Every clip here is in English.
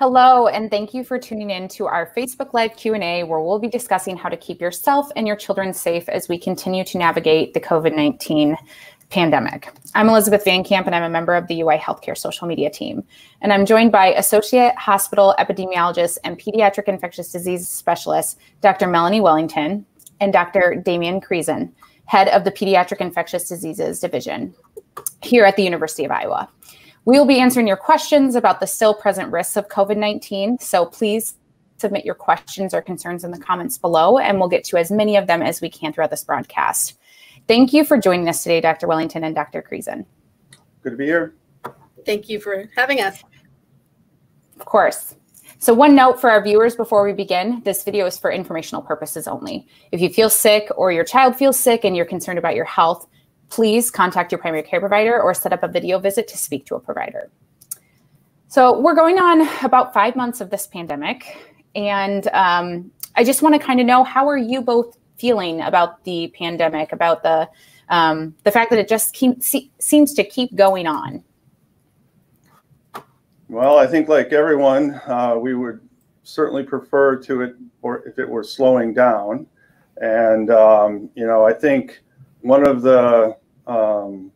Hello, and thank you for tuning in to our Facebook Live Q&A where we'll be discussing how to keep yourself and your children safe as we continue to navigate the COVID-19 pandemic. I'm Elizabeth Van Camp, and I'm a member of the UI Healthcare social media team. And I'm joined by Associate Hospital Epidemiologist and Pediatric Infectious Disease Specialist, Dr. Melanie Wellington, and Dr. Damian Krysan, Head of the Pediatric Infectious Diseases Division here at the University of Iowa. We will be answering your questions about the still present risks of COVID 19. So please submit your questions or concerns in the comments below, and we'll get to as many of them as we can throughout this broadcast. Thank you for joining us today, Dr. Wellington and Dr. Krysan. Good to be here. Thank you for having us. Of course. So, one note for our viewers before we begin this video is for informational purposes only. If you feel sick or your child feels sick and you're concerned about your health, please contact your primary care provider or set up a video visit to speak to a provider. So we're going on about five months of this pandemic, and um, I just want to kind of know how are you both feeling about the pandemic, about the um, the fact that it just keep, see, seems to keep going on. Well, I think like everyone, uh, we would certainly prefer to it, or if it were slowing down. And um, you know, I think one of the um,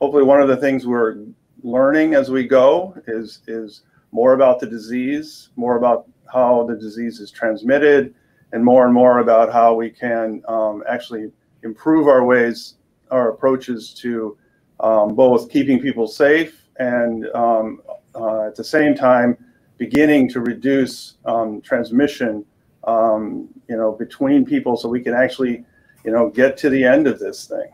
hopefully one of the things we're learning as we go is is more about the disease, more about how the disease is transmitted, and more and more about how we can um, actually improve our ways, our approaches to um, both keeping people safe and um, uh, at the same time beginning to reduce um, transmission, um, you know, between people, so we can actually, you know, get to the end of this thing.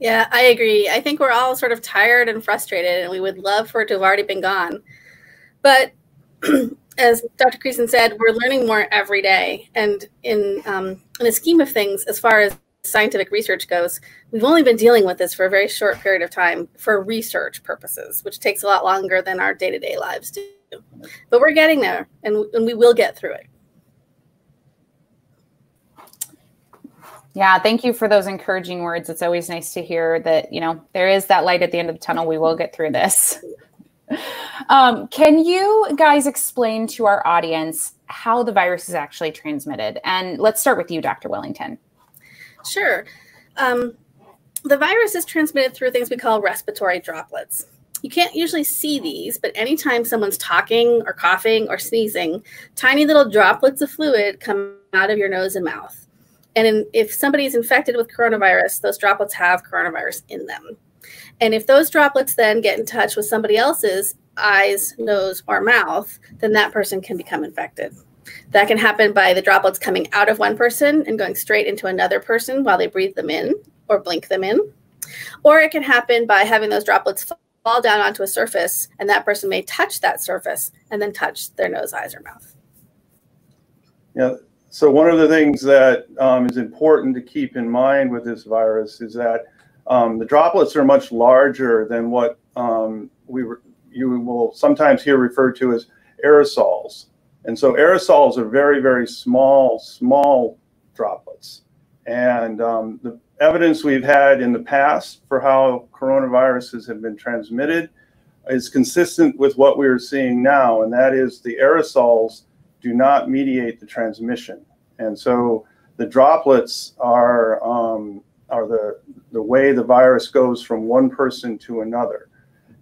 Yeah, I agree. I think we're all sort of tired and frustrated, and we would love for it to have already been gone. But as Dr. Krysan said, we're learning more every day. And in um, in the scheme of things, as far as scientific research goes, we've only been dealing with this for a very short period of time for research purposes, which takes a lot longer than our day to day lives do. But we're getting there, and, and we will get through it. Yeah, thank you for those encouraging words. It's always nice to hear that, you know, there is that light at the end of the tunnel. We will get through this. Um, can you guys explain to our audience how the virus is actually transmitted? And let's start with you, Dr. Wellington. Sure. Um, the virus is transmitted through things we call respiratory droplets. You can't usually see these, but anytime someone's talking or coughing or sneezing, tiny little droplets of fluid come out of your nose and mouth. And in, if somebody is infected with coronavirus, those droplets have coronavirus in them. And if those droplets then get in touch with somebody else's eyes, nose, or mouth, then that person can become infected. That can happen by the droplets coming out of one person and going straight into another person while they breathe them in or blink them in. Or it can happen by having those droplets fall down onto a surface and that person may touch that surface and then touch their nose, eyes, or mouth. Yeah, so one of the things that um, is important to keep in mind with this virus is that um, the droplets are much larger than what um, we you will sometimes hear referred to as aerosols. And so aerosols are very, very small, small droplets. And um, the evidence we've had in the past for how coronaviruses have been transmitted is consistent with what we are seeing now, and that is the aerosols do not mediate the transmission. And so the droplets are, um, are the, the way the virus goes from one person to another.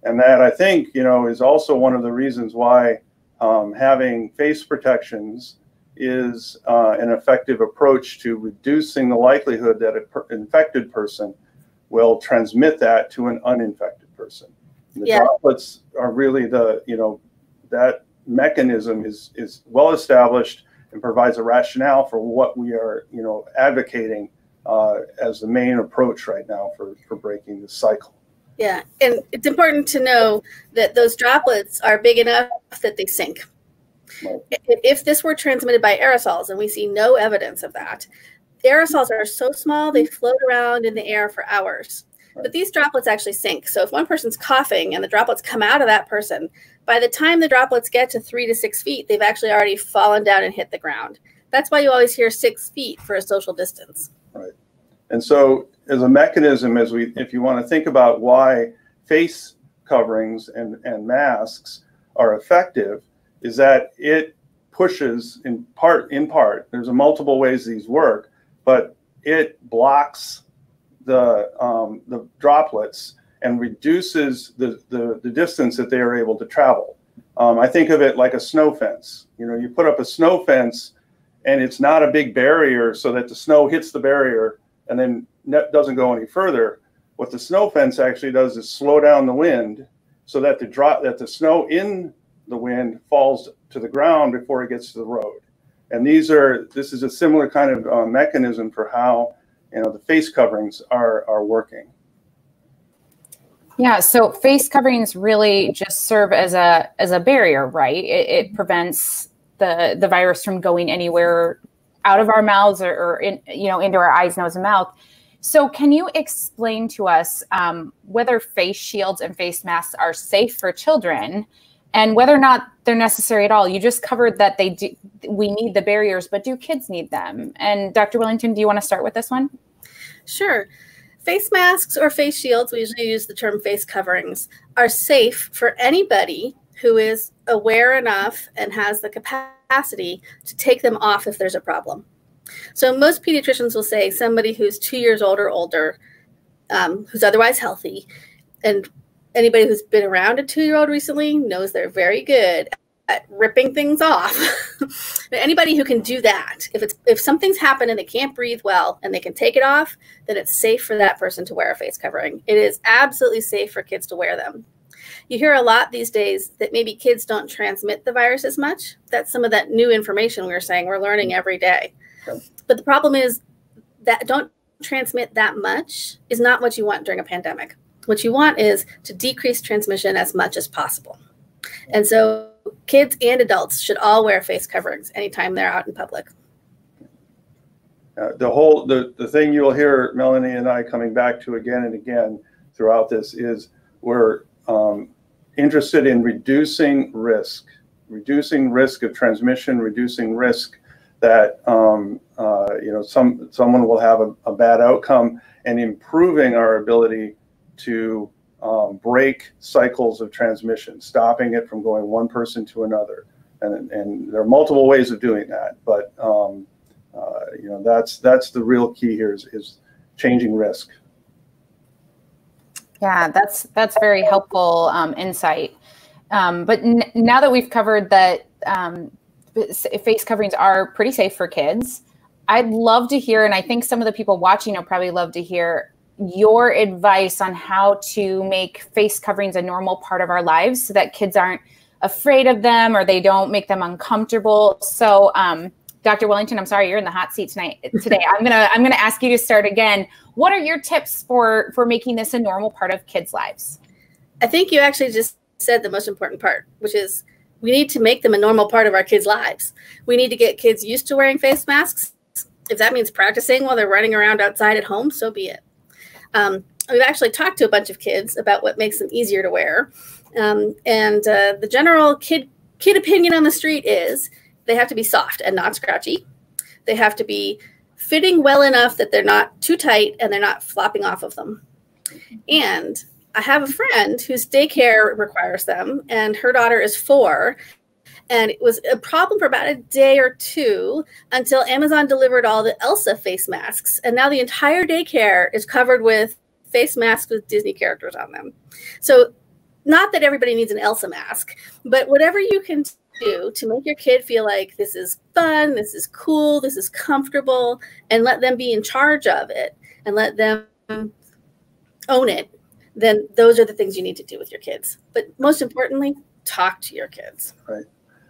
And that I think, you know, is also one of the reasons why um, having face protections is uh, an effective approach to reducing the likelihood that an per infected person will transmit that to an uninfected person. The yeah. droplets are really the, you know, that mechanism is is well established and provides a rationale for what we are, you know, advocating uh, as the main approach right now for for breaking this cycle. Yeah, and it's important to know that those droplets are big enough that they sink. Right. If this were transmitted by aerosols, and we see no evidence of that, aerosols are so small they float around in the air for hours. But these droplets actually sink. So if one person's coughing and the droplets come out of that person, by the time the droplets get to three to six feet, they've actually already fallen down and hit the ground. That's why you always hear six feet for a social distance. Right. And so as a mechanism, as we, if you want to think about why face coverings and, and masks are effective is that it pushes in part in part there's a multiple ways these work but it blocks the um, the droplets and reduces the, the, the distance that they are able to travel um, i think of it like a snow fence you know you put up a snow fence and it's not a big barrier so that the snow hits the barrier and then doesn't go any further what the snow fence actually does is slow down the wind so that the drop that the snow in the wind falls to the ground before it gets to the road. And these are this is a similar kind of uh, mechanism for how you know the face coverings are are working. Yeah, so face coverings really just serve as a as a barrier, right? It, it prevents the the virus from going anywhere out of our mouths or, or in, you know into our eyes, nose, and mouth. So, can you explain to us um, whether face shields and face masks are safe for children, and whether or not they're necessary at all? You just covered that they do. We need the barriers, but do kids need them? And Dr. Wellington, do you want to start with this one? Sure. Face masks or face shields, we usually use the term face coverings, are safe for anybody who is aware enough and has the capacity to take them off if there's a problem. So most pediatricians will say somebody who's two years old or older, um, who's otherwise healthy, and anybody who's been around a two-year-old recently knows they're very good at ripping things off. anybody who can do that, if it's if something's happened and they can't breathe well and they can take it off, then it's safe for that person to wear a face covering. It is absolutely safe for kids to wear them. You hear a lot these days that maybe kids don't transmit the virus as much. That's some of that new information we are saying we're learning every day. But the problem is that don't transmit that much is not what you want during a pandemic. What you want is to decrease transmission as much as possible. And so kids and adults should all wear face coverings anytime they're out in public. Uh, the whole the, the thing you'll hear Melanie and I coming back to again and again throughout this is we're um, interested in reducing risk, reducing risk of transmission, reducing risk that um, uh, you know some someone will have a, a, bad outcome and improving our ability to um, break cycles of transmission, stopping it from going one person to another. And, and there are multiple ways of doing that, but um, uh, you know that's that's the real key here is, is changing risk. Yeah, that's that's very helpful um, insight. Um, but now that we've covered that um, face coverings are pretty safe for kids. I'd love to hear, and I think some of the people watching will probably love to hear your advice on how to make face coverings a normal part of our lives so that kids aren't afraid of them or they don't make them uncomfortable. So, um, Dr. Wellington, I'm sorry you're in the hot seat tonight. Today, I'm gonna I'm gonna ask you to start again. What are your tips for for making this a normal part of kids' lives? I think you actually just said the most important part, which is we need to make them a normal part of our kids' lives. We need to get kids used to wearing face masks. If that means practicing while they're running around outside at home, so be it. Um, we've actually talked to a bunch of kids about what makes them easier to wear. Um, and uh, the general kid kid opinion on the street is they have to be soft and not scratchy. They have to be fitting well enough that they're not too tight and they're not flopping off of them. And I have a friend whose daycare requires them, and her daughter is four. And it was a problem for about a day or two until Amazon delivered all the Elsa face masks. And now the entire daycare is covered with face masks with Disney characters on them. So, not that everybody needs an Elsa mask, but whatever you can do to make your kid feel like this is fun, this is cool, this is comfortable, and let them be in charge of it and let them own it then those are the things you need to do with your kids. But most importantly, talk to your kids. Right.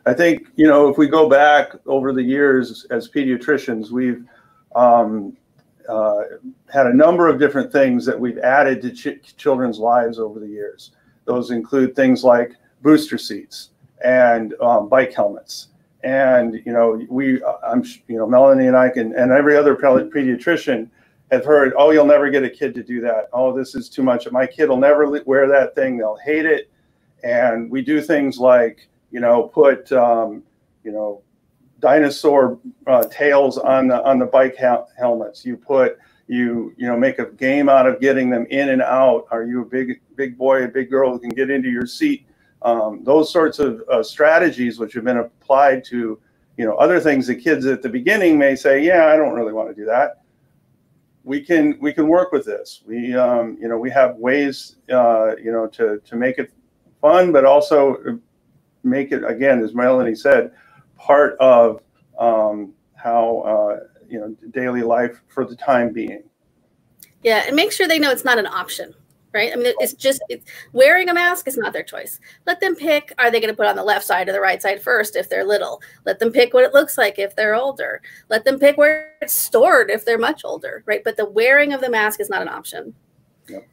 I think, you know, if we go back over the years as pediatricians, we've um, uh, had a number of different things that we've added to ch- children's lives over the years. Those include things like booster seats and um, bike helmets. And, you know, we, I'm, you know, Melanie and I can, and every other pediatrician have heard, oh, you'll never get a kid to do that. Oh, this is too much. My kid will never wear that thing. They'll hate it. And we do things like, you know, put, um, you know, dinosaur uh, tails on the on the bike helmets. You put, you you know make a game out of getting them in and out. Are you a big big boy a big girl who can get into your seat? Um, those sorts of uh, strategies which have been applied to you know other things the kids at the beginning may say yeah i don't really want to do that. We can we can work with this. We um, you know we have ways uh, you know to to make it fun but also make it again as melanie said part of um, how uh, you know daily life for the time being. Yeah, and make sure they know it's not an option, right? I mean, it's just it's, wearing a mask is not their choice. Let them pick: are they going to put on the left side or the right side first if they're little? Let them pick what it looks like if they're older. Let them pick where it's stored if they're much older, right? But the wearing of the mask is not an option. Yep.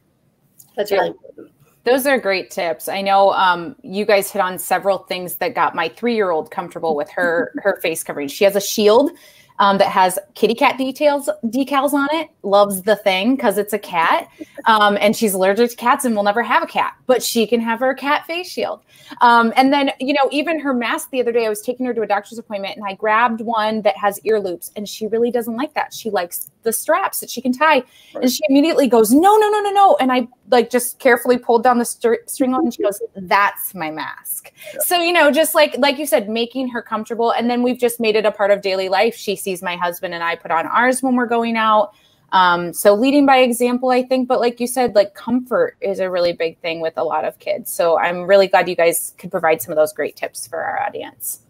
That's really important. Those are great tips. I know um, you guys hit on several things that got my three-year-old comfortable with her her face covering. She has a shield um, that has kitty cat details decals on it. Loves the thing because it's a cat, um, and she's allergic to cats and will never have a cat, but she can have her cat face shield. Um, and then you know even her mask. The other day, I was taking her to a doctor's appointment, and I grabbed one that has ear loops, and she really doesn't like that. She likes the straps that she can tie, right. and she immediately goes, "No, no, no, no, no!" And I like just carefully pulled down the st- string on, and she goes, "That's my mask." Yeah. So you know, just like like you said, making her comfortable, and then we've just made it a part of daily life. She sees my husband and I put on ours when we're going out. Um, so leading by example, I think, but like you said, like comfort is a really big thing with a lot of kids. So I'm really glad you guys could provide some of those great tips for our audience.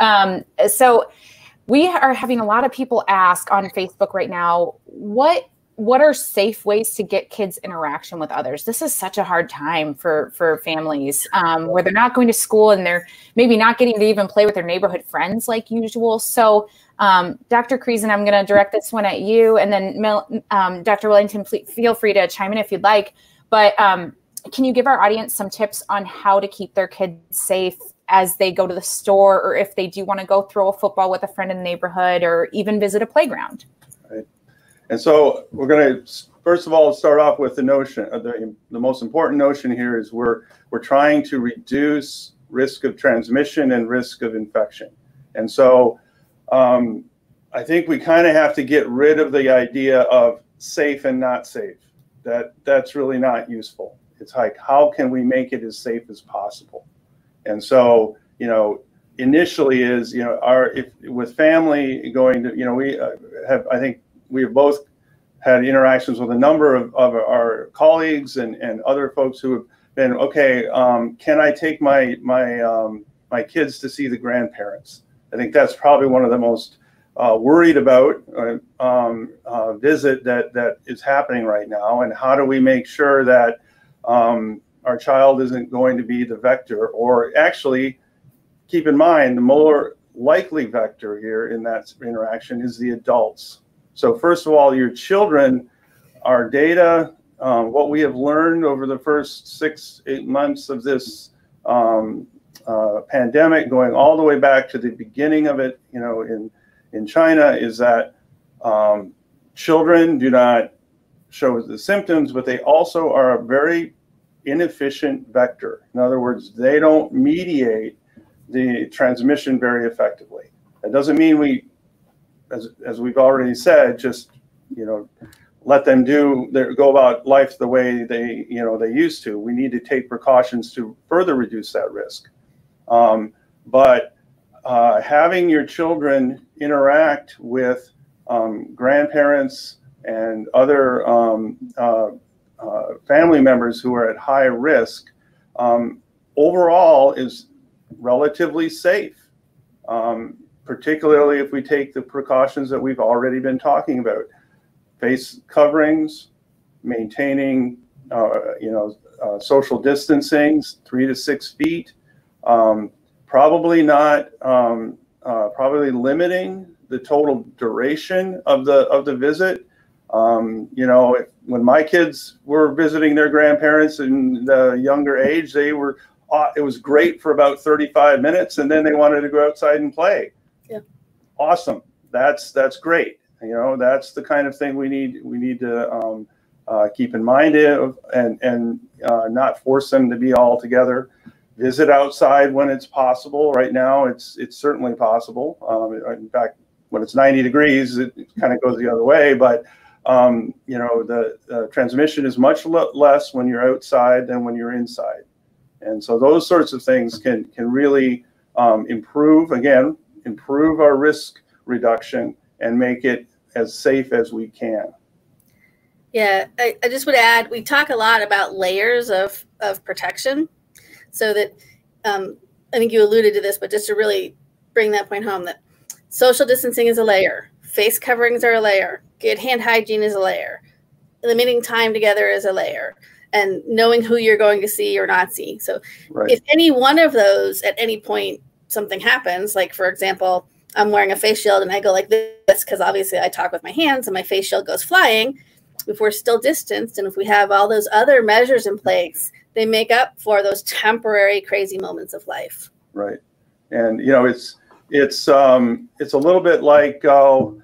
Um, so we are having a lot of people ask on Facebook right now, what what are safe ways to get kids interaction with others this is such a hard time for for families um, where they're not going to school and they're maybe not getting to even play with their neighborhood friends like usual so um, dr Krysan, i'm going to direct this one at you and then um, dr wellington feel free to chime in if you'd like. But um, can you give our audience some tips on how to keep their kids safe as they go to the store or if they do want to go throw a football with a friend in the neighborhood or even visit a playground? Right. And so we're going to first of all start off with the notion uh, the, the most important notion here is we're we're trying to reduce risk of transmission and risk of infection. And so um, i think we kind of have to get rid of the idea of safe and not safe that that's really not useful it's like how can we make it as safe as possible and so you know initially is you know our if with family going to you know we uh, have i think we've both had interactions with a number of, of our colleagues and, and other folks who have been okay. Um, can I take my my um, my kids to see the grandparents? I think that's probably one of the most uh, worried about uh, um, uh, visit that that is happening right now. And how do we make sure that um, our child isn't going to be the vector, or actually keep in mind the more likely vector here in that interaction is the adults so first of all, your children, our data, um, what we have learned over the first six, eight months of this um, uh, pandemic, going all the way back to the beginning of it, you know, in in China, is that um, children do not show the symptoms, but they also are a very inefficient vector. In other words, they don't mediate the transmission very effectively. That doesn't mean we as, as we've already said, just, you know, let them do their, go about life the way they, you know, they used to. We need to take precautions to further reduce that risk. Um, but uh, having your children interact with um, grandparents and other um, uh, uh, family members who are at high risk um, overall is relatively safe. Um, particularly if we take the precautions that we've already been talking about face coverings maintaining uh, you know uh, social distancing three to six feet um, probably not um, uh, probably limiting the total duration of the of the visit um, you know when my kids were visiting their grandparents in the younger age they were uh, it was great for about 35 minutes and then they wanted to go outside and play Yeah. awesome. That's that's great. You know, that's the kind of thing we need we need to um, uh, keep in mind of and and uh, not force them to be all together. Visit outside when it's possible. Right now, it's it's certainly possible. Um, in fact, when it's 90 degrees, it kind of goes the other way. But um, you know, the uh, transmission is much less when you're outside than when you're inside. And so those sorts of things can, can really um, improve, again, improve our risk reduction and make it as safe as we can. Yeah, I, I just would add we talk a lot about layers of, of protection. So that um, I think you alluded to this, but just to really bring that point home that social distancing is a layer, face coverings are a layer, good hand hygiene is a layer, limiting time together is a layer, and knowing who you're going to see or not see. So right. if any one of those at any point something happens, like for example, I'm wearing a face shield and I go like this because obviously I talk with my hands and my face shield goes flying. If we're still distanced and if we have all those other measures in place, they make up for those temporary crazy moments of life. Right, and you know it's it's um, it's a little bit like oh,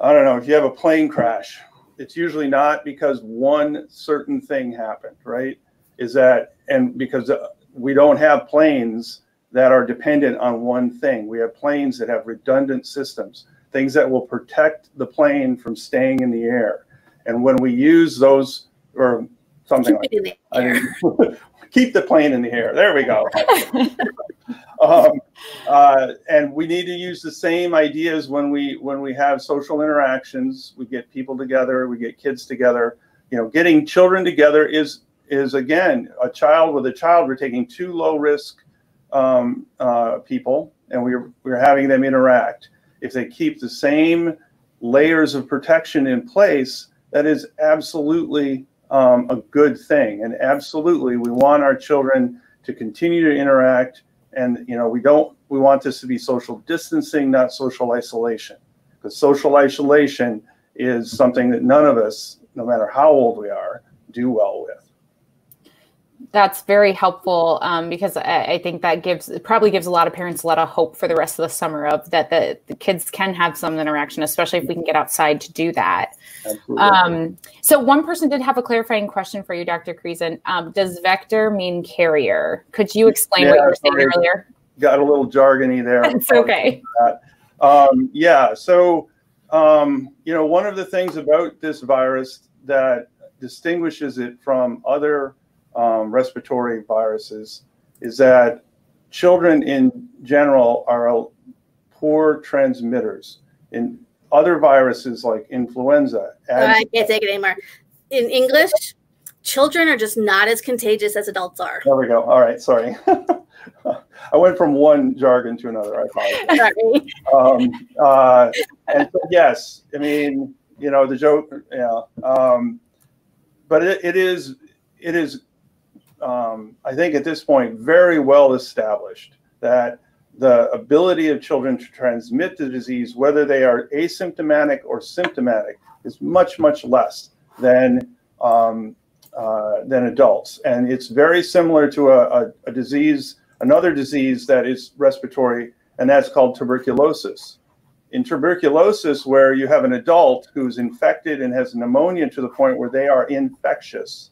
I don't know if you have a plane crash. It's usually not because one certain thing happened, right? Is that and because uh, we don't have planes that are dependent on one thing. We have planes that have redundant systems, things that will protect the plane from staying in the air. And when we use those, or something keep like that, keep the plane in the air. There we go. um, uh, and we need to use the same ideas when we when we have social interactions. We get people together, we get kids together. You know, getting children together is is again a child with a child. We're taking two low risk um, uh, people and we're, we're having them interact. If they keep the same layers of protection in place, that is absolutely um, a good thing. And absolutely, we want our children to continue to interact. And, you know, we don't, we want this to be social distancing, not social isolation. Because social isolation is something that none of us, no matter how old we are, do well with that's very helpful um, because I, I, think that gives probably gives a lot of parents a lot of hope for the rest of the summer of that the, the kids can have some interaction, especially if we can get outside to do that. Um, so one person did have a clarifying question for you, Dr. Krysan. Um, does vector mean carrier? Could you explain yeah, what you were saying earlier? Got a little jargony there. it's okay. Um, yeah. So um, you know, one of the things about this virus that distinguishes it from other um, respiratory viruses is that children in general are poor transmitters. In other viruses like influenza, I can't take it anymore. In English, children are just not as contagious as adults are. There we go. All right, sorry. I went from one jargon to another. I apologize. um, uh, and so, yes, I mean, you know, the joke, yeah. Um, but it, it is, it is um, I think at this point, very well established that the ability of children to transmit the disease, whether they are asymptomatic or symptomatic, is much, much less than um, uh, than adults. And it's very similar to a, a, a, disease, another disease that is respiratory, and that's called tuberculosis. In tuberculosis, where you have an adult who's infected and has pneumonia to the point where they are infectious,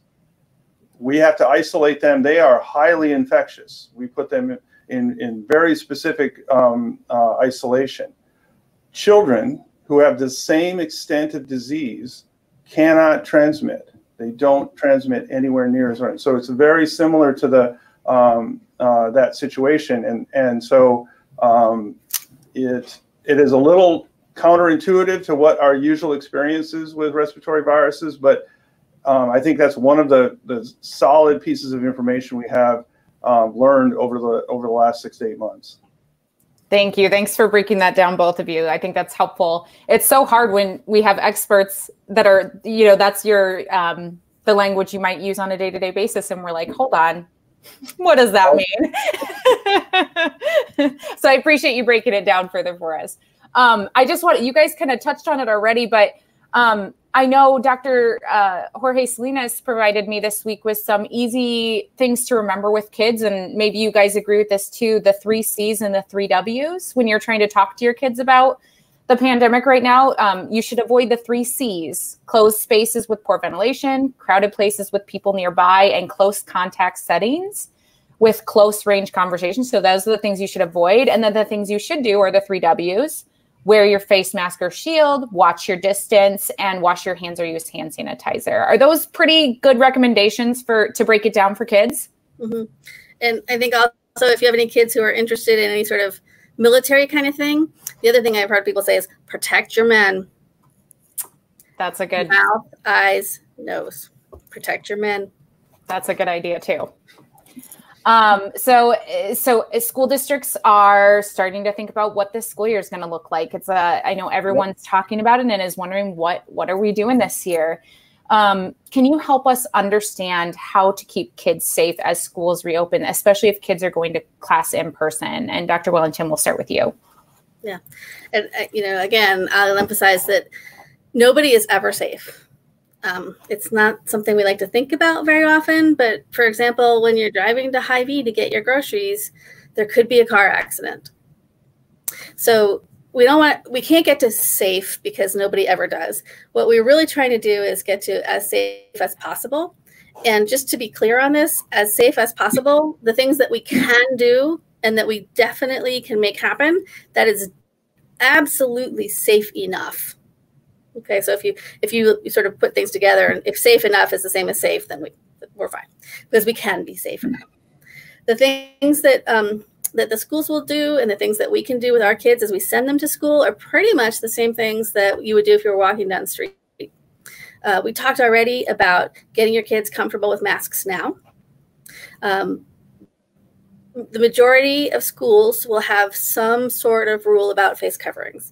we have to isolate them. They are highly infectious. We put them in, in very specific um, uh, isolation. Children who have the same extent of disease cannot transmit. They don't transmit anywhere near as much. So it's very similar to the um, uh, that situation, and and so um, it it is a little counterintuitive to what our usual experiences with respiratory viruses, but um, I think that's one of the, the solid pieces of information we have um, learned over the over the last six to eight months. Thank you. Thanks for breaking that down, both of you. I think that's helpful. It's so hard when we have experts that are, you know, that's your um, the language you might use on a day to day basis, and we're like, hold on, what does that mean? so I appreciate you breaking it down further for us. Um, I just want you guys kind of touched on it already, but um, I know Dr. Uh, Jorge Salinas provided me this week with some easy things to remember with kids, and maybe you guys agree with this too the three C's and the three W's when you're trying to talk to your kids about the pandemic right now. Um, you should avoid the three C's closed spaces with poor ventilation, crowded places with people nearby, and close contact settings with close range conversations. So, those are the things you should avoid. And then the things you should do are the three W's wear your face mask or shield, watch your distance, and wash your hands or use hand sanitizer. Are those pretty good recommendations for to break it down for kids? Mm-hmm. And I think also if you have any kids who are interested in any sort of military kind of thing, the other thing I've heard people say is protect your men. That's a good mouth, eyes, nose. Protect your men. That's a good idea too. Um, so, so school districts are starting to think about what this school year is going to look like. It's a, I know everyone's talking about it and is wondering what, what are we doing this year? Um, can you help us understand how to keep kids safe as schools reopen, especially if kids are going to class in person? And Dr. Wellington, we'll start with you. Yeah. And, uh, you know, again, I'll emphasize that nobody is ever safe. Um, it's not something we like to think about very often, but for example, when you're driving to Hy-Vee to get your groceries, there could be a car accident. So we don't want we can't get to safe because nobody ever does. What we're really trying to do is get to as safe as possible. And just to be clear on this, as safe as possible, the things that we can do and that we definitely can make happen, that is absolutely safe enough Okay, so if you if you, you sort of put things together, and if safe enough is the same as safe, then we we're fine because we can be safe enough. The things that um, that the schools will do and the things that we can do with our kids as we send them to school are pretty much the same things that you would do if you were walking down the street. Uh, we talked already about getting your kids comfortable with masks now. Um, the majority of schools will have some sort of rule about face coverings.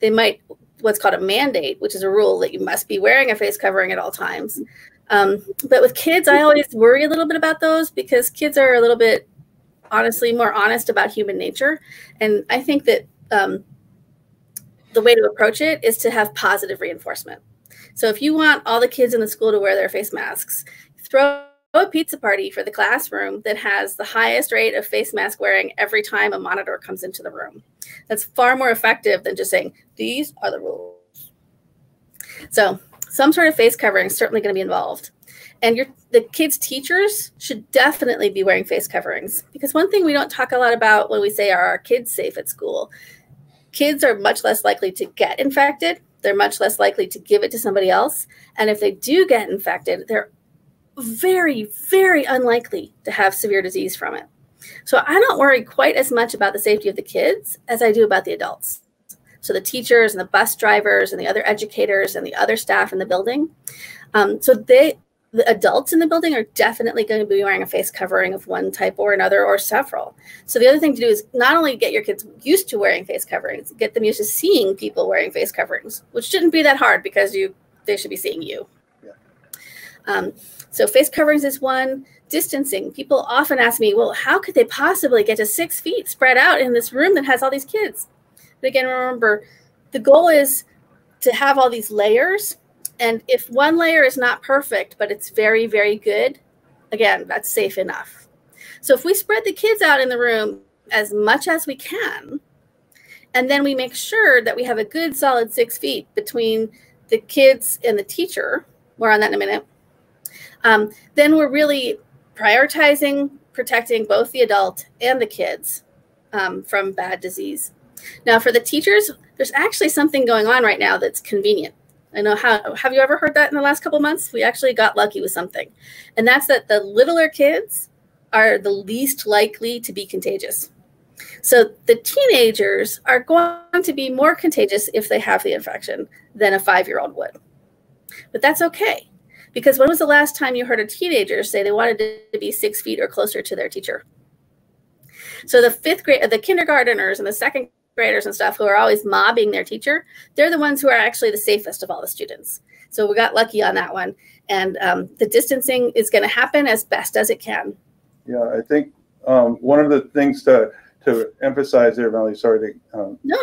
They might what's called a mandate, which is a rule that you must be wearing a face covering at all times. Um, but with kids, I always worry a little bit about those because kids are a little bit, honestly, more honest about human nature. And I think that um, the way to approach it is to have positive reinforcement. So if you want all the kids in the school to wear their face masks, throw a pizza party for the classroom that has the highest rate of face mask wearing every time a monitor comes into the room. That's far more effective than just saying, these are the rules. So some sort of face covering is certainly going to be involved. And your the kids' teachers should definitely be wearing face coverings because one thing we don't talk a lot about when we say are our kids safe at school, kids are much less likely to get infected. They're much less likely to give it to somebody else. And if they do get infected, they're very, very unlikely to have severe disease from it. So I don't worry quite as much about the safety of the kids as I do about the adults. So the teachers and the bus drivers and the other educators and the other staff in the building. Um, so they, the adults in the building are definitely going to be wearing a face covering of one type or another or several. So the other thing to do is not only get your kids used to wearing face coverings, get them used to seeing people wearing face coverings, which shouldn't be that hard because you they should be seeing you. Yeah. Um, so face coverings is one. Distancing. People often ask me, well, how could they possibly get to six feet spread out in this room that has all these kids? But again, remember, the goal is to have all these layers. And if one layer is not perfect, but it's very, very good, again, that's safe enough. So if we spread the kids out in the room as much as we can, and then we make sure that we have a good solid six feet between the kids and the teacher, more on that in a minute, um, then we're really prioritizing protecting both the adult and the kids um, from bad disease. Now, for the teachers, there's actually something going on right now that's convenient. I know how have you ever heard that in the last couple months? We actually got lucky with something. And that's that the littler kids are the least likely to be contagious. So the teenagers are going to be more contagious if they have the infection than a 5-year-old would. But that's okay because when was the last time you heard a teenager say they wanted to be six feet or closer to their teacher? So the fifth grade, the kindergarteners and the second graders and stuff who are always mobbing their teacher, they're the ones who are actually the safest of all the students. So we got lucky on that one. And um, the distancing is going to happen as best as it can. Yeah, I think um, one of the things to, to emphasize there, Melanie, sorry to, um, no,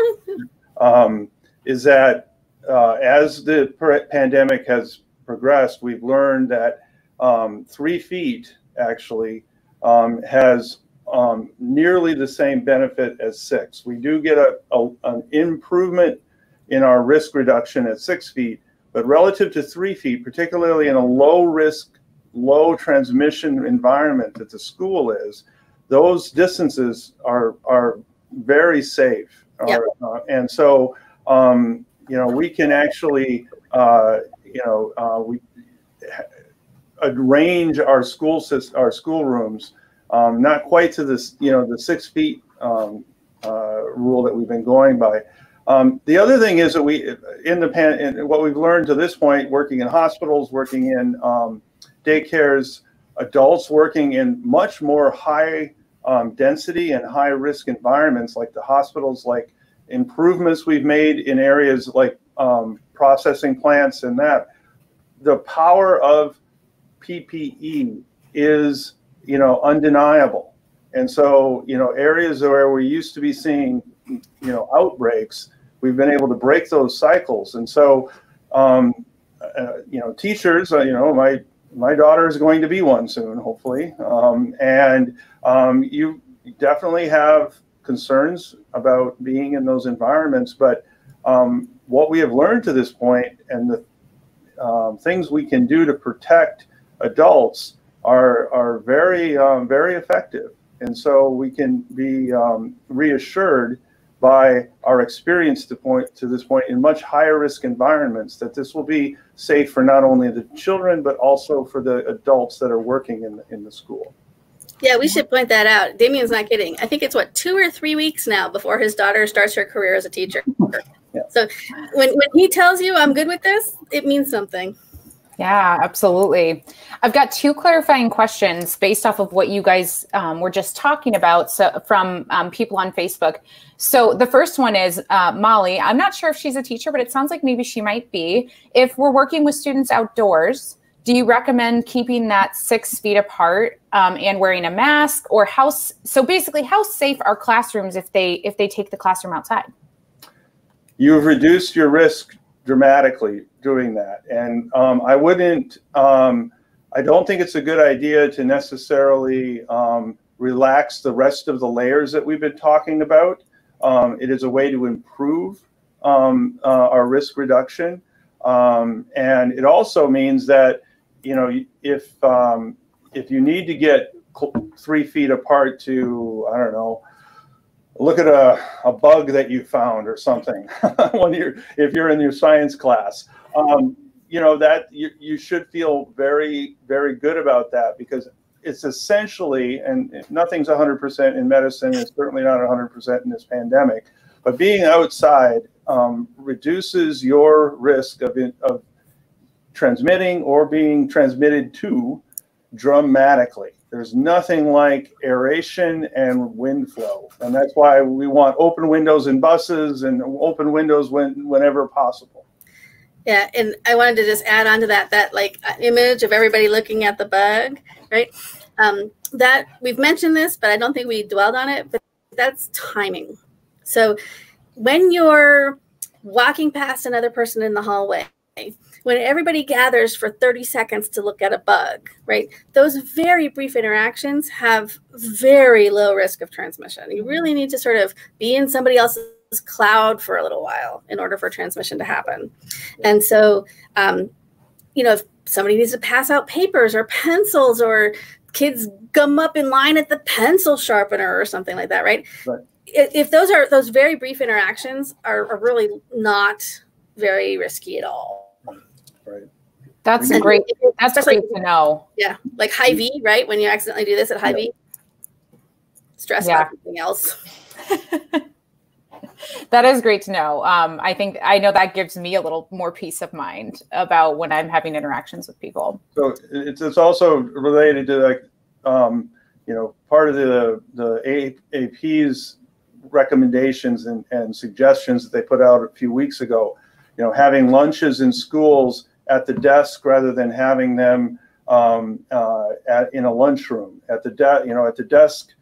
um, is that uh, as the pandemic has progressed, we've learned that um, three feet actually um, has um, nearly the same benefit as six. We do get a, a, an improvement in our risk reduction at six feet, but relative to three feet, particularly in a low risk, low transmission environment that the school is, those distances are, are very safe. Yeah. Uh, and so, um, you know, we can actually, uh, you know, uh, we arrange our school our school rooms, um, not quite to this, you know, the six feet um, uh, rule that we've been going by. Um, the other thing is that we, in the pan, in what we've learned to this point, working in hospitals, working in um, daycares, adults working in much more high um, density and high risk environments like the hospitals, like improvements we've made in areas like um, processing plants and that. The power of PPE is, you know, undeniable. And so, you know, areas where we used to be seeing, you know, outbreaks, we've been able to break those cycles. And so, um, uh, you know, teachers, uh, you know, my my daughter is going to be one soon, hopefully, um, and um, you definitely have concerns about being in those environments. But um, what we have learned to this point, and the um, things we can do to protect adults, are are very um, very effective. And so we can be um, reassured by our experience to point to this point in much higher risk environments that this will be safe for not only the children but also for the adults that are working in the, in the school. Yeah, we should point that out. Damian's not kidding. I think it's what two or three weeks now before his daughter starts her career as a teacher. yeah. So when when he tells you I'm good with this, it means something. Yeah, absolutely. I've got two clarifying questions based off of what you guys um, were just talking about so, from um, people on Facebook. So the first one is uh, Molly. I'm not sure if she's a teacher, but it sounds like maybe she might be. If we're working with students outdoors, do you recommend keeping that six feet apart um, and wearing a mask, or how? So basically, how safe are classrooms if they if they take the classroom outside? You've reduced your risk dramatically doing that. And um, I wouldn't, um, I don't think it's a good idea to necessarily um, relax the rest of the layers that we've been talking about. Um, it is a way to improve um, uh, our risk reduction. Um, and it also means that, you know, if, if you need to get three feet apart to, I don't know, look at a, a bug that you found or something when you're if you're in your science class. Um, you know that you, you should feel very very good about that because it's essentially and nothing's 100% in medicine it's certainly not 100% in this pandemic but being outside um, reduces your risk of, in, of transmitting or being transmitted to dramatically there's nothing like aeration and wind flow. And that's why we want open windows in buses and open windows when, whenever possible. Yeah, and I wanted to just add on to that that like uh, image of everybody looking at the bug, right? Um, that we've mentioned this, but I don't think we dwelled on it. But that's timing. So when you're walking past another person in the hallway, when everybody gathers for 30 seconds to look at a bug, right? Those very brief interactions have very low risk of transmission. You really need to sort of be in somebody else's cloud for a little while in order for transmission to happen. And so, um, you know, if somebody needs to pass out papers or pencils or kids gum up in line at the pencil sharpener or something like that, right? right. If those are those very brief interactions are, are really not very risky at all. Right. That's and great. That's great to know. Yeah, like Hy-Vee, right? When you accidentally do this at Hy-Vee, yeah. stress yeah. about something else. that is great to know. Um, I think I know that gives me a little more peace of mind about when I'm having interactions with people. So it's, it's also related to like, um, you know, part of the the AAP's recommendations and, and suggestions that they put out a few weeks ago. You know, having lunches in schools at the desk rather than having them um, uh, at, in a lunchroom. At the de- you know at the desk,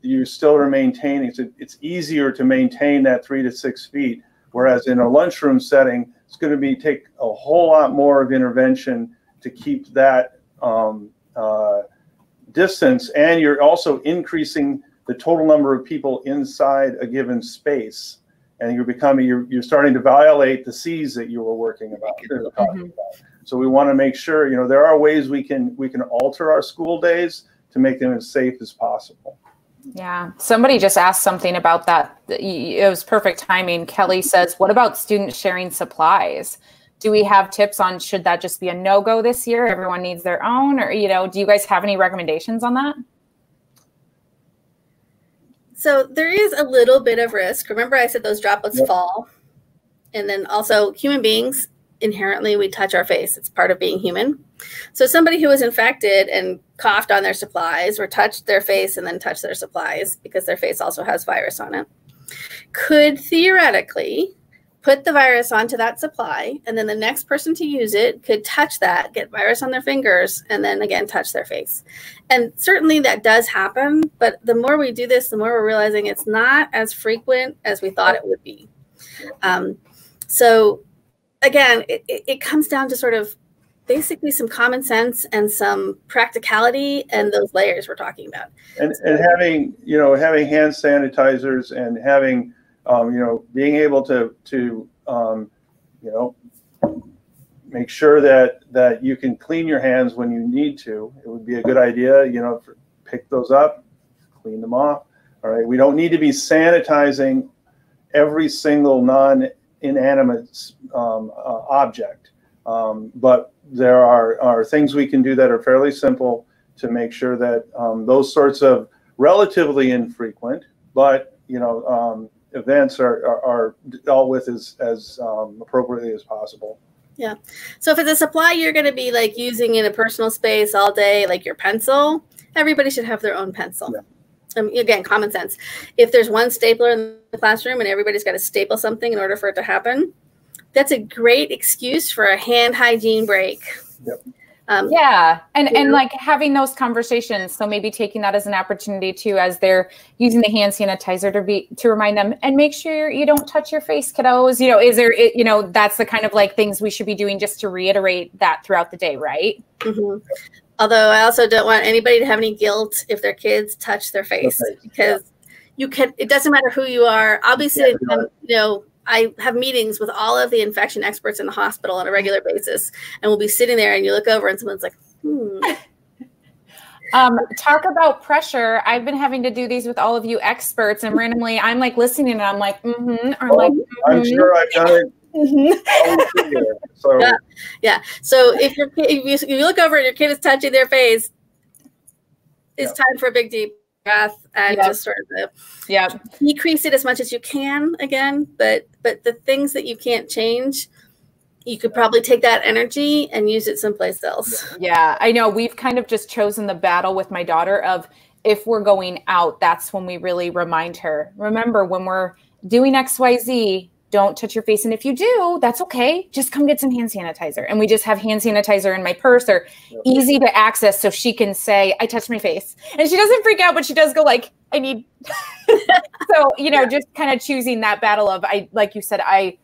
you still are maintaining. It's, it's easier to maintain that three to six feet, whereas in a lunchroom setting, it's going to be take a whole lot more of intervention to keep that um, uh, distance, and you're also increasing the total number of people inside a given space and you're becoming you're, you're starting to violate the C's that you were working about. Mm-hmm. So we want to make sure you know there are ways we can we can alter our school days to make them as safe as possible. Yeah, somebody just asked something about that. It was perfect timing. Kelly says, "What about students sharing supplies? Do we have tips on should that just be a no go this year? Everyone needs their own, or you know, do you guys have any recommendations on that?" So there is a little bit of risk. Remember, I said those droplets yep. fall, and then also human beings inherently we touch our face. It's part of being human. So somebody who was infected and coughed on their supplies or touched their face and then touched their supplies because their face also has virus on it could theoretically put the virus onto that supply and then the next person to use it could touch that get virus on their fingers and then again touch their face and certainly that does happen but the more we do this the more we're realizing it's not as frequent as we thought it would be um, so again it, it comes down to sort of basically some common sense and some practicality and those layers we're talking about. And, and having, you know, having hand sanitizers and having, um, you know, being able to, to um, you know, make sure that, that you can clean your hands when you need to. It would be a good idea, you know, pick those up, clean them off. All right. We don't need to be sanitizing every single non inanimate um, uh, object. Um, but there are, are things we can do that are fairly simple to make sure that um, those sorts of relatively infrequent, but you know, um, events are, are, are, dealt with as, as um, appropriately as possible. Yeah. So if it's a supply you're going to be like using in a personal space all day, like your pencil, everybody should have their own pencil. Yeah. Um, again, common sense. If there's one stapler in the classroom and everybody's got to staple something in order for it to happen, that's a great excuse for a hand hygiene break. Yep. Um, yeah, and and like having those conversations. So maybe taking that as an opportunity too, as they're using the hand sanitizer to be to remind them and make sure you don't touch your face, kiddos. You know, is there you know that's the kind of like things we should be doing just to reiterate that throughout the day, right? Mm-hmm. Although I also don't want anybody to have any guilt if their kids touch their face okay. because you can. It doesn't matter who you are. Sitting, yeah, you know I have meetings with all of the infection experts in the hospital on a regular basis, and we'll be sitting there, and you look over, and someone's like, "Hmm." Um, talk about pressure. I've been having to do these with all of you experts, and randomly, I'm like listening, and I'm like, "Mm-hmm," or oh, like, mm-hmm. "I'm sure I've done it." Mm-hmm. so yeah, yeah. So if you if you, if you look over and your kid is touching their face, it's yeah. time for a big deep breath and yep. just sort of yeah decrease it as much as you can again but but the things that you can't change you could probably take that energy and use it someplace else. Yeah i know. We've kind of just chosen the battle with my daughter of if we're going out that's when we really remind her. Remember when we're doing xyz don't touch your face. And if you do, that's okay. Just come get some hand sanitizer. And we just have hand sanitizer in my purse or easy to access so she can say, I touched my face. And she doesn't freak out, but she does go like, I need so, you know, yeah. just kind of choosing that battle of I like you said, I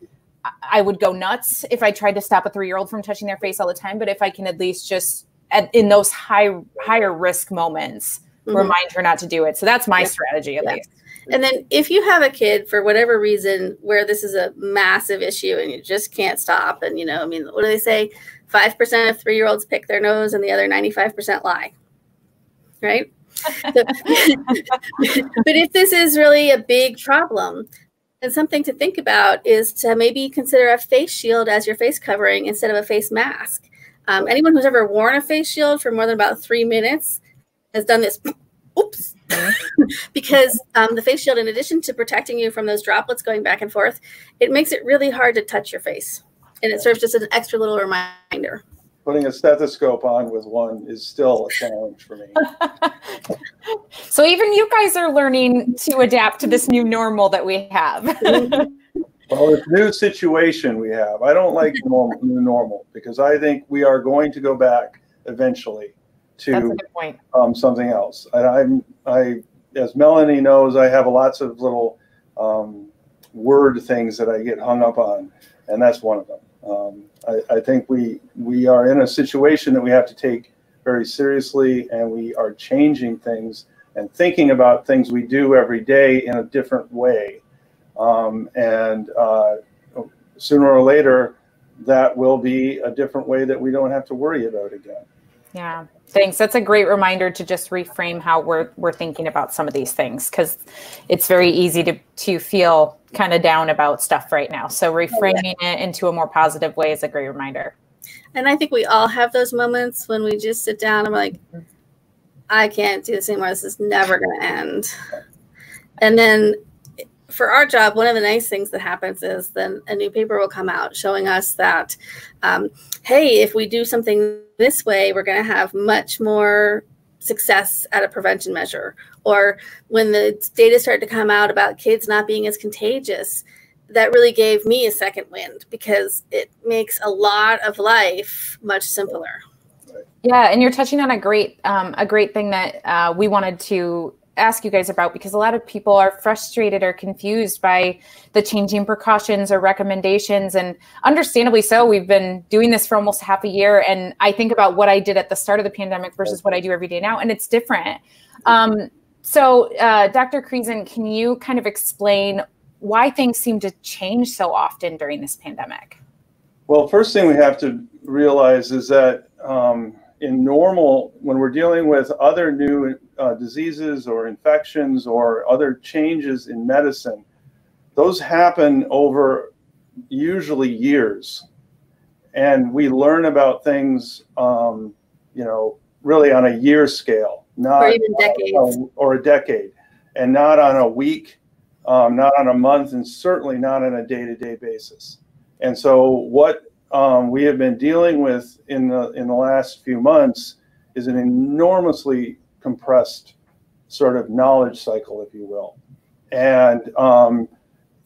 I would go nuts if I tried to stop a three year old from touching their face all the time. But if I can at least just at, in those high higher risk moments, mm-hmm. remind her not to do it. So that's my yeah. strategy at yeah. least. And then if you have a kid for whatever reason where this is a massive issue and you just can't stop, and you know, I mean, what do they say? 5% of three year olds pick their nose and the other 95% lie. Right? but if this is really a big problem, and something to think about is to maybe consider a face shield as your face covering instead of a face mask. Um, anyone who's ever worn a face shield for more than about three minutes has done this. Oops because um, the face shield, in addition to protecting you from those droplets going back and forth, it makes it really hard to touch your face. And it serves just as an extra little reminder. Putting a stethoscope on with one is still a challenge for me. so even you guys are learning to adapt to this new normal that we have. well, this new situation we have, I don't like normal, new normal because I think we are going to go back eventually to um, something else. And I'm, I, as Melanie knows, I have lots of little um, word things that I get hung up on, and that's one of them. Um, I, I, think we we are in a situation that we have to take very seriously, and we are changing things and thinking about things we do every day in a different way. Um, and uh, sooner or later, that will be a different way that we don't have to worry about again. Yeah. Thanks. That's a great reminder to just reframe how we're we're thinking about some of these things because it's very easy to to feel kind of down about stuff right now. So reframing it into a more positive way is a great reminder. And I think we all have those moments when we just sit down and we're like, I can't do this anymore. This is never going to end. And then for our job, one of the nice things that happens is then a new paper will come out showing us that, um, hey, if we do something this way, we're going to have much more success at a prevention measure. Or when the data started to come out about kids not being as contagious, that really gave me a second wind because it makes a lot of life much simpler. Yeah, and you're touching on a great um, a great thing that uh, we wanted to ask you guys about because a lot of people are frustrated or confused by the changing precautions or recommendations. And understandably so we've been doing this for almost half a year. And i think about what i did at the start of the pandemic versus what i do every day now and it's different. Um, so uh, dr Krysan, can you kind of explain why things seem to change so often during this pandemic? Well first thing we have to realize is that um, in normal, when we're dealing with other new uh, diseases or infections or other changes in medicine, those happen over usually years. And we learn about things, um, you know, really on a year scale, not or even decades, or a decade, and not on a week, um, not on a month, and certainly not on a day-to-day basis. And so, what um, we have been dealing with in the in the last few months is an enormously compressed sort of knowledge cycle, if you will, and um,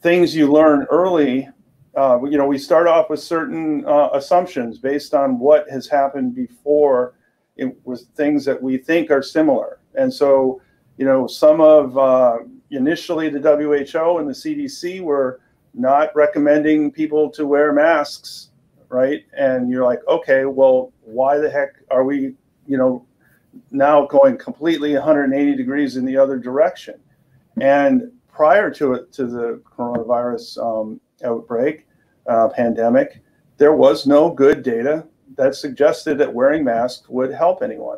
things you learn early. Uh, you know, we start off with certain uh, assumptions based on what has happened before it, with things that we think are similar, and so you know, some of uh, initially the WHO and the CDC were not recommending people to wear masks right? And you're like, okay, well, why the heck are we, you know, now going completely 180 degrees in the other direction? And prior to it, to the coronavirus um, outbreak, uh, pandemic, there was no good data that suggested that wearing masks would help anyone.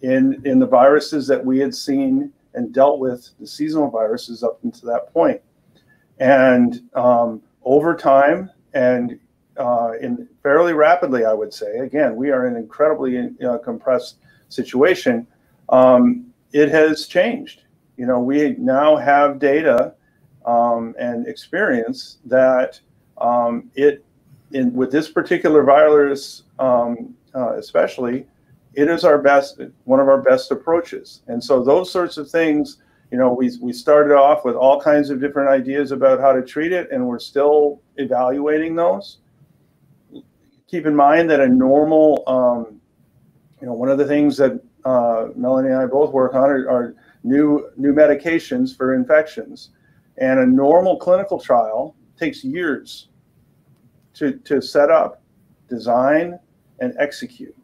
In in the viruses that we had seen and dealt with, the seasonal viruses up until that point, and um, over time, and uh, in fairly rapidly, I would say. Again, we are in an incredibly uh, compressed situation. Um, it has changed. You know, we now have data um, and experience that um, it, in with this particular virus, um, uh, especially, it is our best, one of our best approaches. And so those sorts of things, you know, we, we started off with all kinds of different ideas about how to treat it, and we're still evaluating those keep in mind that a normal, um, you know, one of the things that uh, Melanie and I both work on are, are, new new medications for infections, and a normal clinical trial takes years to to set up, design, and execute,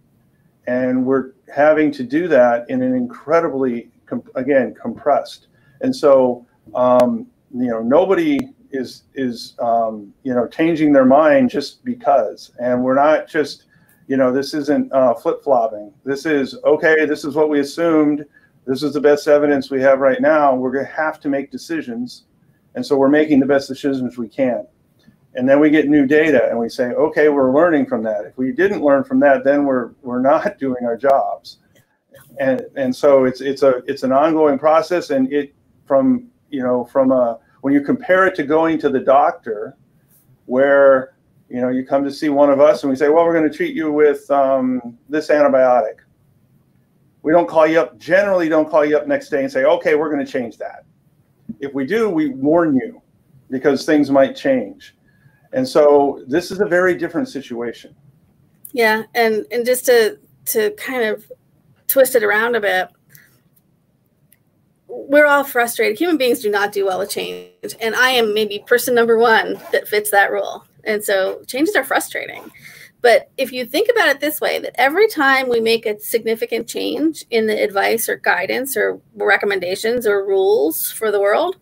and we're having to do that in an incredibly again compressed, and so um, you know nobody is is um, you know changing their mind just because, and we're not just you know this isn't uh, flip flopping. This is okay. This is what we assumed. This is the best evidence we have right now. We're going to have to make decisions, and so we're making the best decisions we can. And then we get new data, and we say, okay, we're learning from that. If we didn't learn from that, then we're we're not doing our jobs. And and so it's it's a it's an ongoing process, and it from you know from a when you compare it to going to the doctor, where you know you come to see one of us and we say, well, we're going to treat you with um, this antibiotic. We don't call you up. Generally, don't call you up next day and say, okay, we're going to change that. If we do, we warn you because things might change. And so this is a very different situation. Yeah, and and just to to kind of twist it around a bit, we're all frustrated. Human beings do not do well with change. And I am maybe person number one that fits that rule. And so changes are frustrating. But if you think about it this way, that every time we make a significant change in the advice or guidance or recommendations or rules for the world,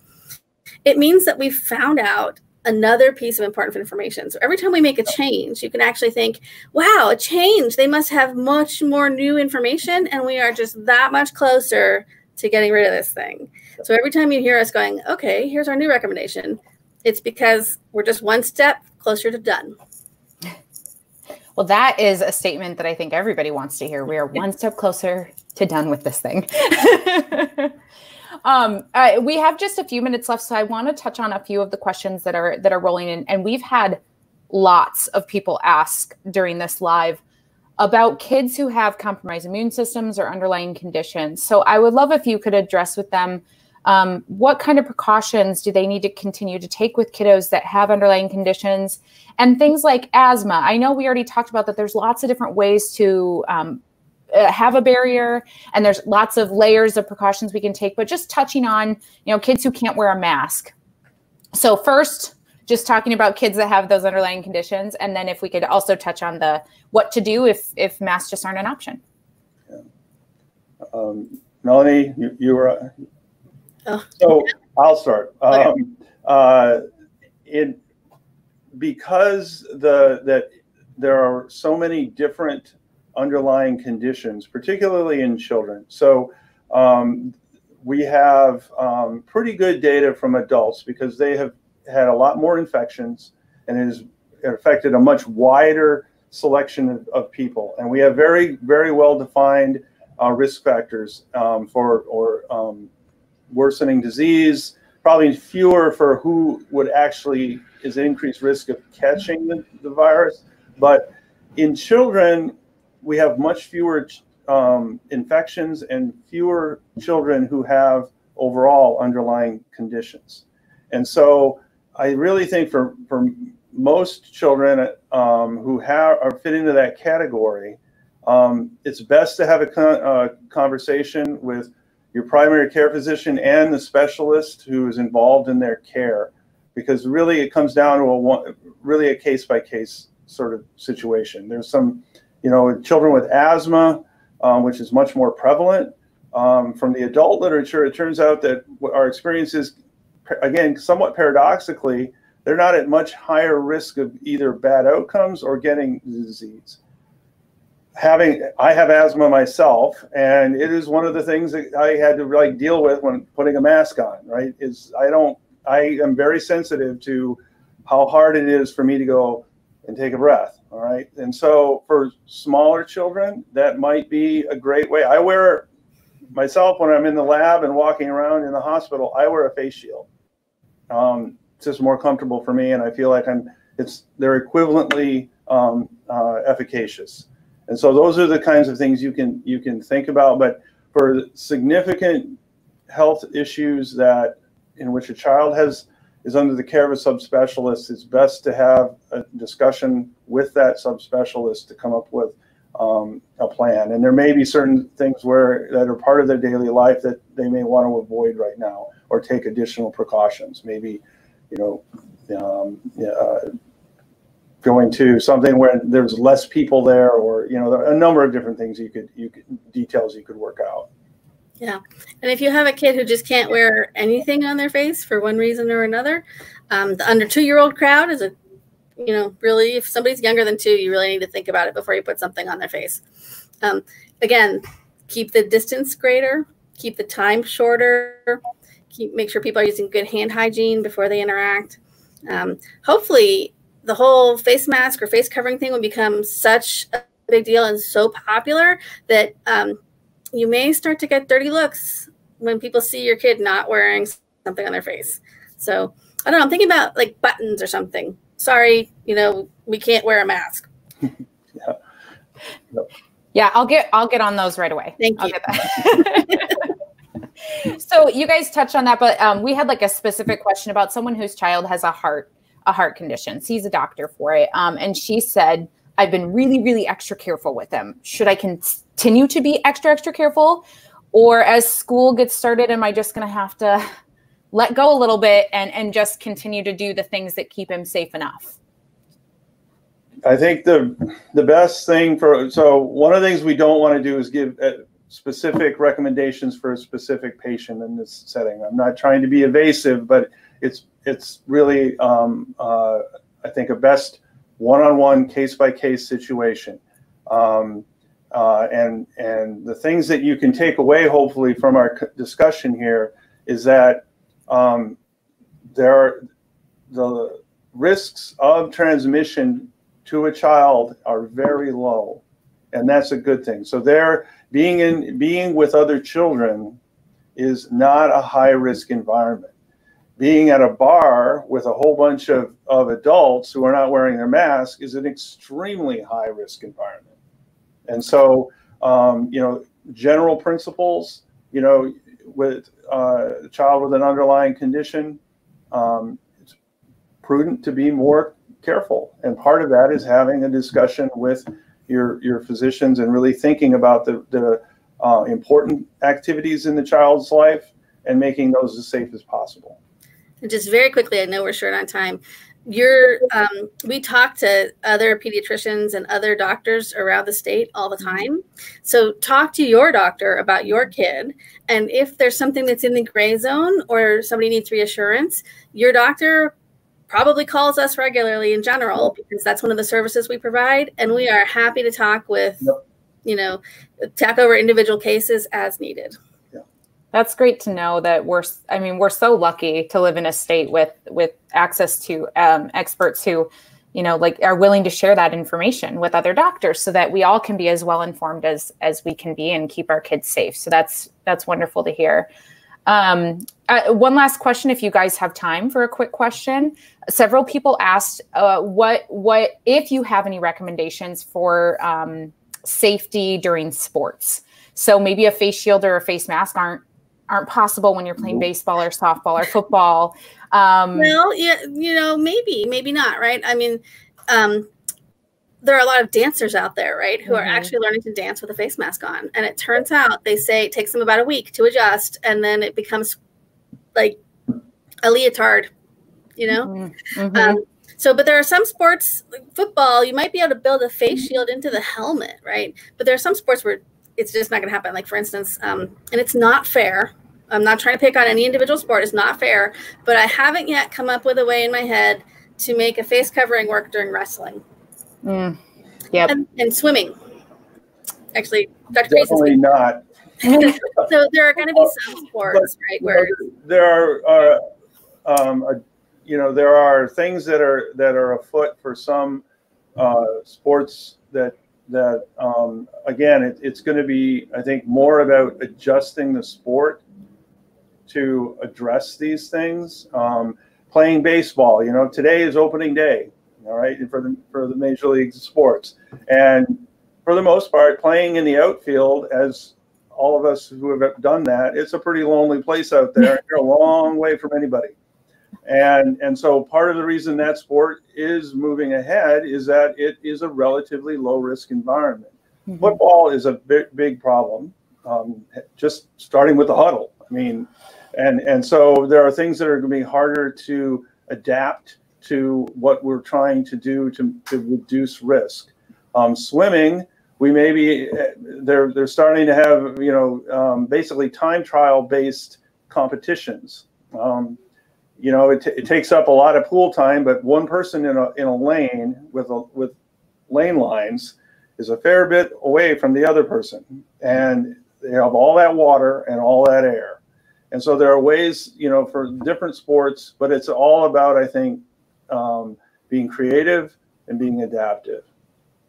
it means that we've found out another piece of important information. So every time we make a change, you can actually think, wow, a change. They must have much more new information, and we are just that much closer to getting rid of this thing. So every time you hear us going, okay, here's our new recommendation, it's because we're just one step closer to done. Well, that is a statement that I think everybody wants to hear. We are one step closer to done with this thing. um, uh, we have just a few minutes left, so I want to touch on a few of the questions that are that are rolling in, and we've had lots of people ask during this live about kids who have compromised immune systems or underlying conditions. So I would love if you could address with them um, what kind of precautions do they need to continue to take with kiddos that have underlying conditions and things like asthma? I know we already talked about that there's lots of different ways to um, uh, have a barrier and there's lots of layers of precautions we can take, but just touching on, you know, kids who can't wear a mask. So, first, just talking about kids that have those underlying conditions and then if we could also touch on the what to do if if masks just aren't an option. Yeah. um, melanie you, you were oh. so i'll start. Um, uh, in because the that there are so many different underlying conditions particularly in children. So um, we have um, pretty good data from adults because they have had a lot more infections and it has affected a much wider selection of, of people. And we have very, very well defined uh, risk factors um, for or um, worsening disease, probably fewer for who would actually is increased risk of catching the, the virus. But in children, we have much fewer um, infections and fewer children who have overall underlying conditions. And so I really think for for most children um, who have are fit into that category, um, it's best to have a con- uh, conversation with your primary care physician and the specialist who is involved in their care, because really it comes down to a one, really a case by case sort of situation. There's some, you know, children with asthma, um, which is much more prevalent. Um, from the adult literature, it turns out that our experience is again, somewhat paradoxically, they're not at much higher risk of either bad outcomes or getting the disease. Having, I have asthma myself, and it is one of the things that I had to like deal with when putting a mask on. Right? Is I don't, I am very sensitive to how hard it is for me to go and take a breath. All right, and so for smaller children, that might be a great way. I wear myself when I'm in the lab and walking around in the hospital. I wear a face shield um, it's just more comfortable for me, and I feel like I'm. It's they're equivalently um, uh, efficacious, and so those are the kinds of things you can you can think about. But for significant health issues that in which a child has is under the care of a subspecialist, it's best to have a discussion with that subspecialist to come up with um, a plan. And there may be certain things where that are part of their daily life that they may want to avoid right now or take additional precautions. Maybe, you know, um, uh, going to something where there's less people there, or you know, a number of different things you could you could details you could work out. Yeah, and if you have a kid who just can't wear anything on their face for one reason or another, um, the under two year old crowd is a you know, really, if somebody's younger than two, you really need to think about it before you put something on their face. Um, again, keep the distance greater, keep the time shorter, keep make sure people are using good hand hygiene before they interact. Um, hopefully, the whole face mask or face covering thing will become such a big deal and so popular that um, you may start to get dirty looks when people see your kid not wearing something on their face. So I don't know. I'm thinking about like buttons or something. Sorry, you know, we can't wear a mask. yeah. Yeah, I'll get I'll get on those right away. Thank I'll you. so you guys touched on that, but um, we had like a specific question about someone whose child has a heart a heart condition. Sees a doctor for it, um, and she said, "I've been really, really extra careful with them. Should I continue to be extra, extra careful, or as school gets started, am I just going to have to let go a little bit and and just continue to do the things that keep him safe enough?" I think the the best thing for so one of the things we don't want to do is give uh, specific recommendations for a specific patient in this setting. I'm not trying to be evasive, but it's it's really um, uh, I think a best one-on-one case-by-case situation. Um, uh, and and the things that you can take away, hopefully, from our discussion here is that um, there are the risks of transmission to a child are very low, and that's a good thing. So there, being in being with other children is not a high risk environment. Being at a bar with a whole bunch of, of adults who are not wearing their mask is an extremely high risk environment. And so, um, you know, general principles, you know, with uh, a child with an underlying condition, um, it's prudent to be more careful. And part of that is having a discussion with your, your physicians and really thinking about the, the uh, important activities in the child's life and making those as safe as possible. And just very quickly, I know we're short on time you're um, we talk to other pediatricians and other doctors around the state all the mm-hmm. time so talk to your doctor about your kid and if there's something that's in the gray zone or somebody needs reassurance your doctor probably calls us regularly in general because that's one of the services we provide. And we are happy to talk with yep. you know talk over individual cases as needed. That's great to know that we're i mean we're so lucky to live in a state with with access to um, experts who you know like are willing to share that information with other doctors so that we all can be as well informed as as we can be and keep our kids safe. So that's that's wonderful to hear. Um, uh, one last question if you guys have time for a quick question several people asked uh, what what if you have any recommendations for um, safety during sports so maybe a face shield or a face mask aren't aren't possible when you're playing baseball or softball or football. Um, well, yeah, you know, maybe, maybe not, right? I mean, um, there are a lot of dancers out there, right, who mm-hmm. are actually learning to dance with a face mask on. And it turns out they say it takes them about a week to adjust, and then it becomes like a leotard, you know? Mm-hmm. mm-hmm. Um, so, but there are some sports, like football, you might be able to build a face shield into the helmet, right? But there are some sports where it's just not going to happen. Like, for instance, um, and it's not fair I'm not trying to pick on any individual sport. It's not fair, but I haven't yet come up with a way in my head to make a face covering work during wrestling. Mm. Yep. And, and, swimming. Actually, Dr. Definitely not. So there are going to be some sports, but, right? Where there are, uh, um, a, you know, there are things that are that are afoot for some uh, sports that that um, again, it, it's going to be, I think, more about adjusting the sport to address these things. Um, playing baseball, you know, today is opening day, all right, for the for the major league sports, and for the most part, playing in the outfield, as all of us who have done that, it's a pretty lonely place out there. You're a long way from anybody, and and so part of the reason that sport is moving ahead is that it is a relatively low risk environment. Mm-hmm. Football is a big big problem. Um, just starting with the huddle. I mean, and and so there are things that are going to be harder to adapt to what we're trying to do to, to reduce risk. Um, swimming, we may be they're they're starting to have you know um, basically time trial based competitions. Um, you know, it, it takes up a lot of pool time, but one person in a in a lane with a, with lane lines is a fair bit away from the other person, and they have all that water and all that air. And so there are ways, you know, for different sports, but it's all about, I think, um, being creative and being adaptive.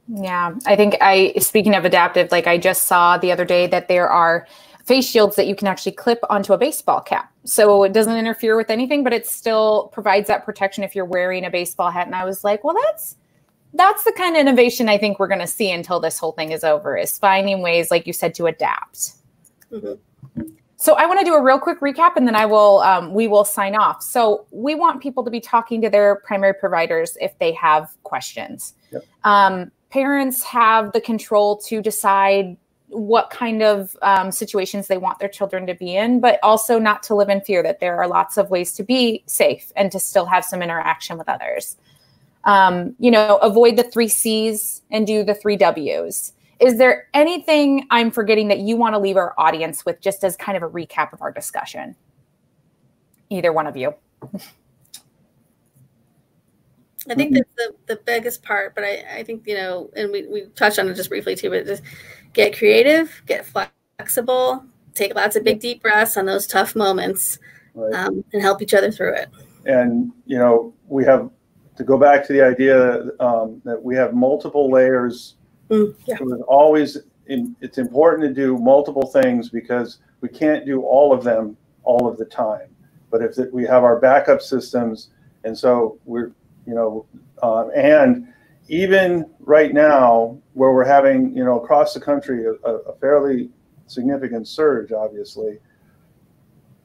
Yeah, I think I, speaking of adaptive, like I just saw the other day that there are face shields that you can actually clip onto a baseball cap. So it doesn't interfere with anything, but it still provides that protection if you're wearing a baseball hat. And I was like, well, that's that's the kind of innovation I think we're going to see until this whole thing is over is finding ways, like you said, to adapt. Mm-hmm. So I want to do a real quick recap, and then I will um, we will sign off. So we want people to be talking to their primary providers if they have questions. Yep. Um, parents have the control to decide what kind of um, situations they want their children to be in, but also not to live in fear that there are lots of ways to be safe and to still have some interaction with others. Um, you know, avoid the three C's and do the three W's is there anything I'm forgetting that you want to leave our audience with just as kind of a recap of our discussion? Either one of you. I think that's the, the biggest part, but I, I think, you know, and we, we touched on it just briefly too, but just get creative, get flexible, take lots of big deep breaths on those tough moments right. um, and help each other through it. And, you know, we have to go back to the idea um, that we have multiple layers. Mm, yeah. It was always, in, it's important to do multiple things because we can't do all of them all of the time. But if we have our backup systems, and so we're you know, um, and even right now, where we're having, you know, across the country, a, a fairly significant surge, obviously,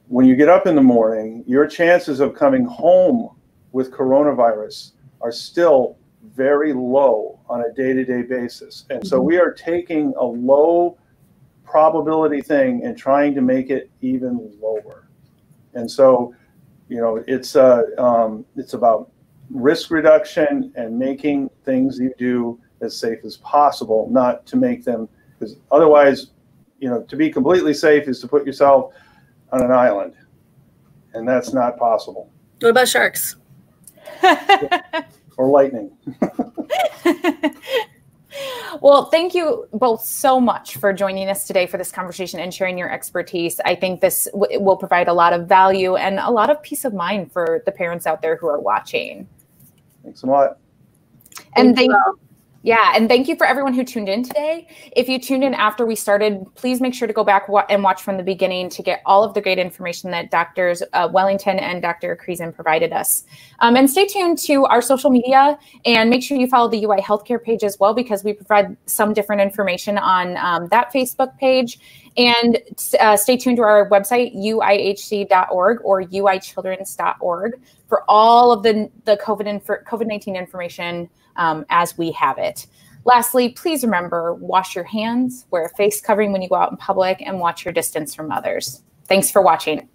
when you get up in the morning, your chances of coming home with coronavirus are still very low on a day to day basis. And so we are taking a low probability thing and trying to make it even lower. And so, you know, it's uh, um, it's about risk reduction and making things you do as safe as possible, not to make them, because otherwise, you know, to be completely safe is to put yourself on an island, and that's not possible. What about sharks? or lightning. well, thank you both so much for joining us today for this conversation and sharing your expertise. I think this will provide a lot of value and a lot of peace of mind for the parents out there who are watching. Thanks a lot. And thank, yeah, and thank you for everyone who tuned in today. If you tuned in after we started, please make sure to go back and watch from the beginning to get all of the great information that Doctors uh, Wellington and Dr. Krysan provided us. Um, and stay tuned to our social media and make sure you follow the UI Healthcare page as well because we provide some different information on um, that Facebook page. And uh, stay tuned to our website, uihc.org or uichildrens.org for all of the, the COVID, COVID-19 information um, as we have it. Lastly, please remember wash your hands, wear a face covering when you go out in public, and watch your distance from others. Thanks for watching.